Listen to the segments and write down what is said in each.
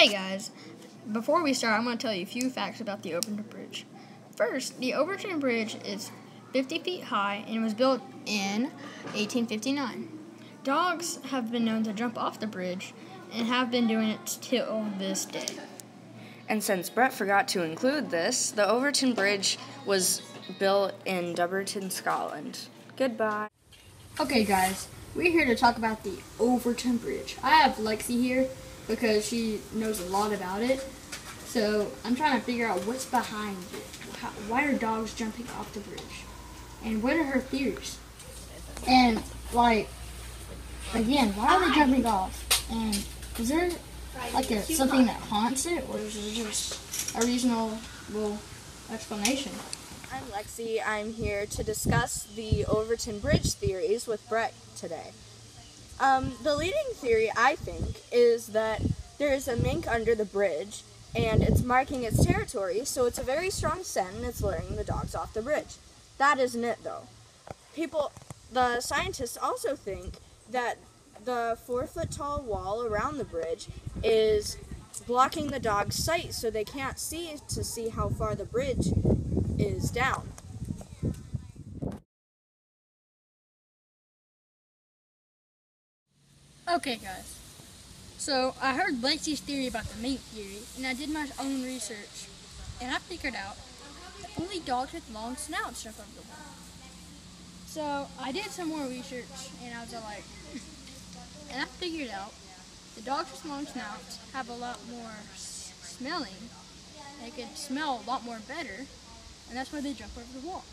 Hey guys, before we start, I'm going to tell you a few facts about the Overtoun Bridge. First, the Overtoun Bridge is 50 feet high and was built in 1859. Dogs have been known to jump off the bridge and have been doing it till this day. And since Brett forgot to include this, the Overtoun Bridge was built in Dumbarton, Scotland. Goodbye. Okay, guys, we're here to talk about the Overtoun Bridge. I have Lexi here because she knows a lot about it. So I'm trying to figure out what's behind it. How, why are dogs jumping off the bridge? And what are her theories? And like, again, why are they jumping off? And is there like a, something that haunts it, or is it just a reasonable explanation? I'm Lexi. I'm here to discuss the Overtoun Bridge theories with Brett today. Um, the leading theory, I think, is that there is a mink under the bridge and it's marking its territory, so it's a very strong scent and it's luring the dogs off the bridge. That isn't it, though. People, the scientists also think that the four foot tall wall around the bridge is blocking the dog's sight so they can't see to see how far the bridge is down. Okay, guys. So I heard Lexi's theory about the mink theory, and I did my own research, and I figured out that only dogs with long snouts jump over the wall. So I did some more research, and I was like, and I figured out the dogs with long snouts have a lot more smelling. They can smell a lot more better, and that's why they jump over the wall.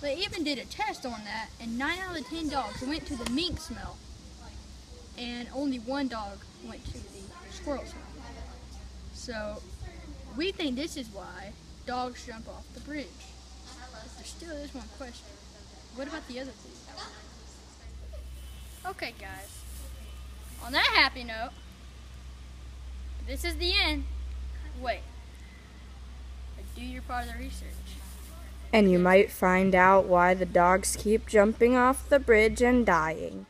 They even did a test on that, and 9 out of 10 dogs went to the mink smell and only one dog went to the squirrel's smell. So we think this is why dogs jump off the bridge. There still is one question. What about the other three? Okay guys, on that happy note, this is the end. Wait, do your part of the research. And you might find out why the dogs keep jumping off the bridge and dying.